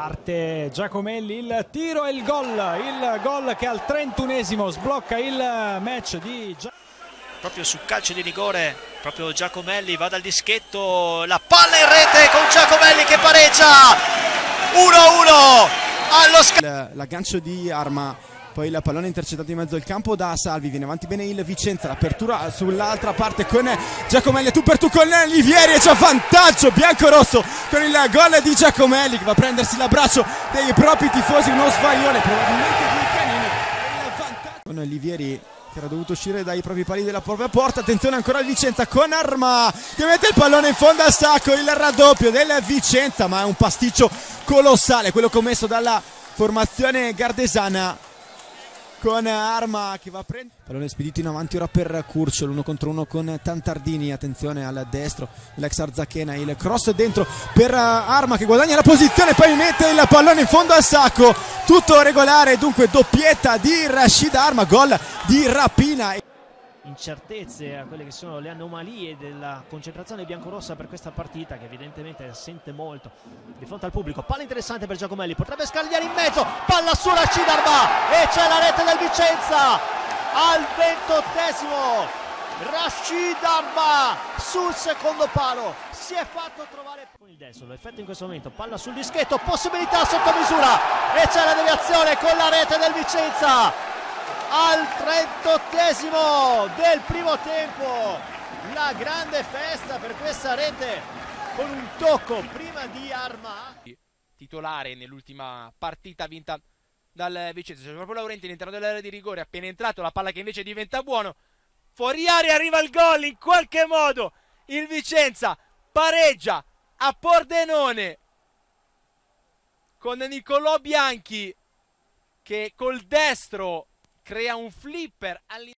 Parte Giacomelli, il tiro e il gol, il gol che al 31esimo sblocca il match di Giacomelli. Proprio su calcio di rigore, proprio Giacomelli va dal dischetto, la palla in rete con Giacomelli che pareggia 1-1 allo scambio. L'aggancio di Arma poi il pallone intercettato in mezzo al campo da Salvi viene avanti bene il Vicenza l'apertura sull'altra parte con Giacomelli tu per tu con Livieri e c'è vantaggio bianco-rosso con il gol di Giacomelli che va a prendersi l'abbraccio dei propri tifosi uno sbaglione probabilmente di Canini con Livieri che era dovuto uscire dai propri pali della propria porta attenzione ancora il Vicenza con Arma che mette il pallone in fondo al sacco il raddoppio del Vicenza ma è un pasticcio colossale quello commesso dalla formazione gardesana con Arma che va a prendere. Pallone spedito in avanti ora per Curcio l'uno contro uno con Tantardini. Attenzione al destro l'ex Arzachena il cross dentro per Arma che guadagna la posizione poi mette il pallone in fondo al sacco. Tutto regolare dunque doppietta di Rashid Arma gol di rapina incertezze, a quelle che sono le anomalie della concentrazione biancorossa per questa partita che evidentemente sente molto di fronte al pubblico. Palla interessante per Giacomelli, potrebbe scagliare in mezzo, palla su Rashid Arba e c'è la rete del Vicenza al ventottesimo. Rashid Arba sul secondo palo si è fatto trovare con il destro, l'effetto in questo momento, palla sul dischetto, possibilità sotto misura e c'è la deviazione con la rete del Vicenza al 38esimo del primo tempo. La grande festa per questa rete con un tocco prima di Arma. Titolare nell'ultima partita vinta dal Vicenza. C'è proprio Laurenti all'interno dell'area di rigore appena entrato la palla che invece diventa buono. Fuori aria arriva il gol in qualche modo. Il Vicenza pareggia a Pordenone con Nicolò Bianchi che col destro crea un flipper all'interno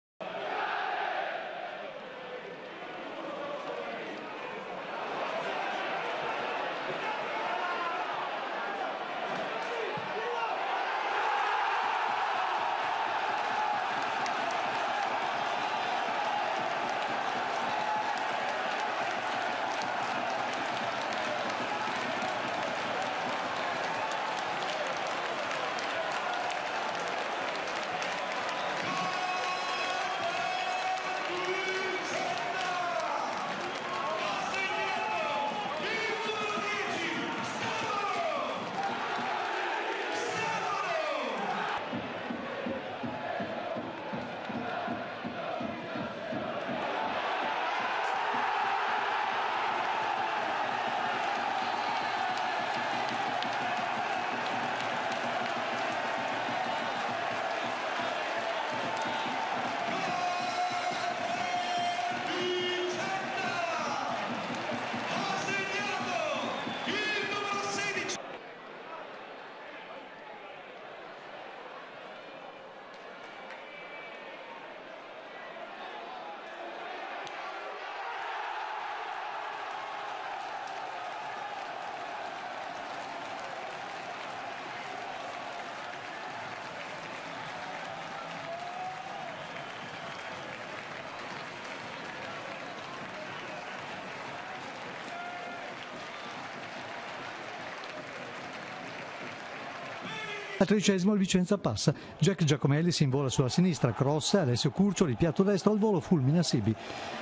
Al tredicesimo il Vicenza passa, Jack Giacomelli si invola sulla sinistra, cross, Alessio Curcioli, piatto destro al volo, fulmina Sibi.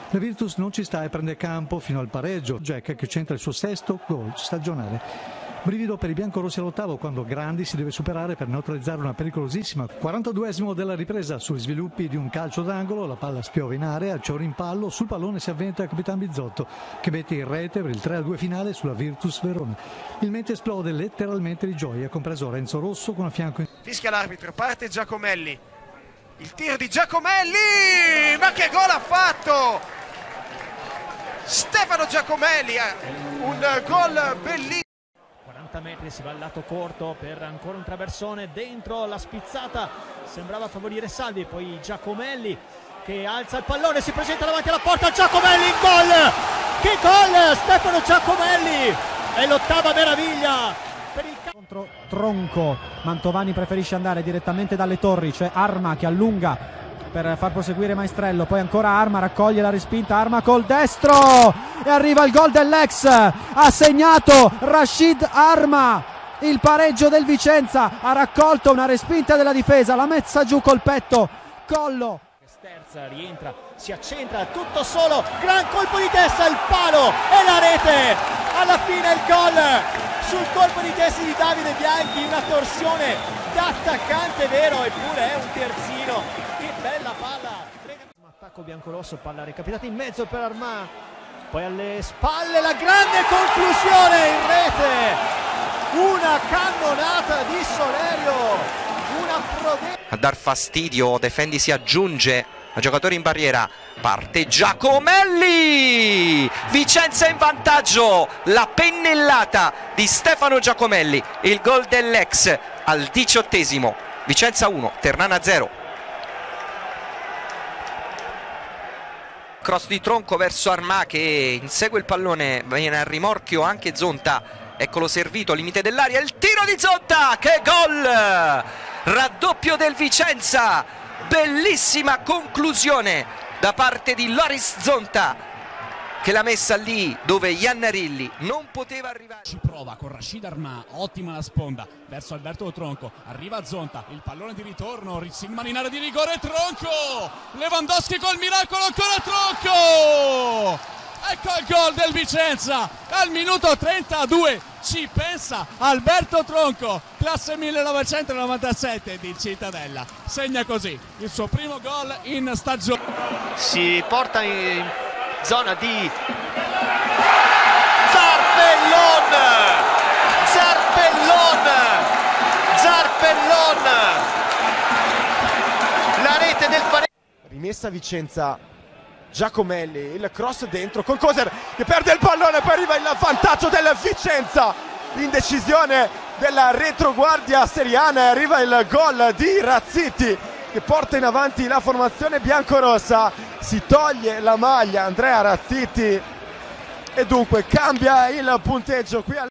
La Virtus non ci sta e prende campo fino al pareggio, Jack che centra il suo sesto gol stagionale. Brivido per i biancorossi all'ottavo quando Grandi si deve superare per neutralizzare una pericolosissima 42esimo della ripresa sugli sviluppi di un calcio d'angolo, la palla spiove in area, c'è un rimpallo, sul pallone si avventa il Capitan Bizzotto che mette in rete per il 3-2 finale sulla Virtus Verona. Il mente esplode letteralmente di gioia, compreso Renzo Rosso con a fianco... Fischia l'arbitro, parte Giacomelli. Il tiro di Giacomelli! Ma che gol ha fatto! Stefano Giacomelli, un gol bellissimo. 40 metri si va al lato corto per ancora un traversone dentro la spizzata. Sembrava favorire Salvi poi Giacomelli che alza il pallone si presenta davanti alla porta Giacomelli in gol! Che gol Stefano Giacomelli! È l'ottava meraviglia per il contro Tronco Mantovani preferisce andare direttamente dalle torri c'è Arma che allunga per far proseguire Maestrello poi ancora Arma raccoglie la respinta Arma col destro e arriva il gol dell'ex ha segnato Rashid Arma il pareggio del Vicenza ha raccolto una respinta della difesa l'ha messa giù col petto Collo Sterza rientra, si accentra, tutto solo, gran colpo di testa, il palo e la rete. Alla fine il gol sul colpo di testa di Davide Bianchi, una torsione da attaccante vero, eppure è un terzino. Che bella palla. Attacco biancorosso, palla recapitata in mezzo per Armà. Poi alle spalle la grande conclusione in rete. Una cannonata di Solerio. A dar fastidio, Defendi si aggiunge, a giocatore in barriera, parte Giacomelli, Vicenza in vantaggio, la pennellata di Stefano Giacomelli, il gol dell'ex al diciottesimo, Vicenza 1, Ternana 0. Cross di tronco verso Armà che insegue il pallone, viene a rimorchio anche Zonta, eccolo servito, limite dell'aria, il tiro di Zonta, che gol! raddoppio del Vicenza bellissima conclusione da parte di Loris Zonta che l'ha messa lì dove Iannarilli non poteva arrivare. Ci prova con Rashid Armà ottima la sponda verso Alberto Tronco arriva Zonta il pallone di ritorno Silman in area di rigore Tronco! Lewandowski col miracolo ancora Tronco! Ecco il gol del Vicenza al minuto 32 ci pensa Alberto Tronco classe 1997 di Cittadella. Segna così il suo primo gol in stagione. Si porta in zona di Zarpellon. Zarpellon. Zarpellon. La rete del pareggio rimessa Vicenza Giacomelli, il cross dentro con Coser che perde il pallone, poi arriva il vantaggio del Vicenza, l'indecisione della retroguardia seriana, arriva il gol di Razziti che porta in avanti la formazione biancorossa, si toglie la maglia Andrea Razziti e dunque cambia il punteggio qui al